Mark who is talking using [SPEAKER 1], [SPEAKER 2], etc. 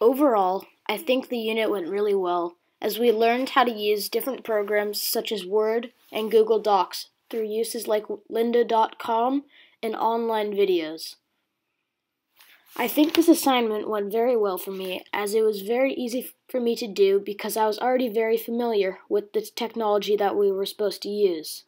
[SPEAKER 1] Overall, I think the unit went really well, as we learned how to use different programs such as Word and Google Docs through uses like lynda.com and online videos. I think this assignment went very well for me as it was very easy for me to do because I was already very familiar with the technology that we were supposed to use.